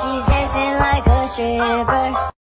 she's dancing like a stripper.